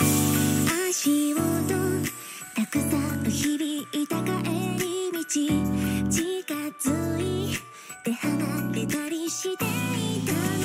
足音たくさん響いた帰り道近づいて離れたりしていた。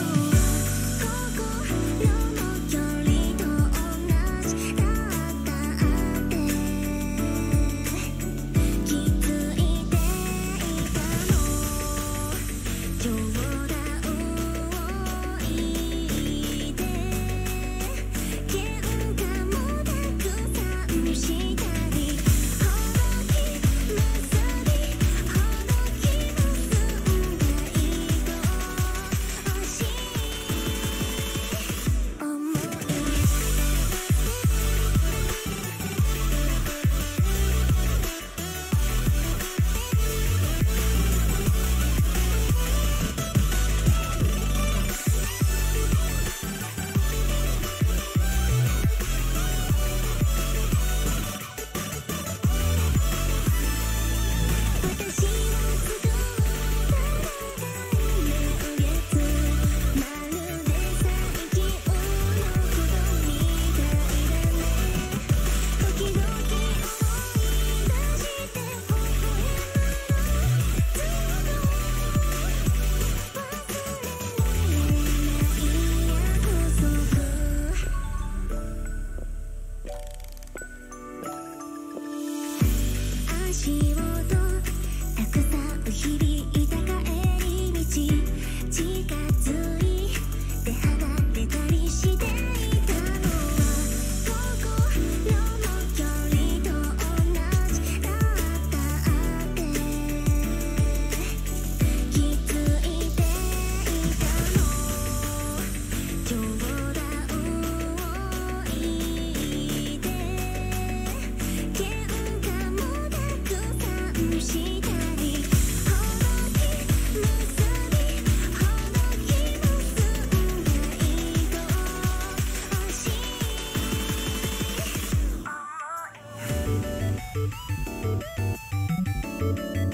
Thank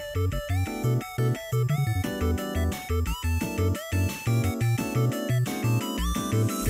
you.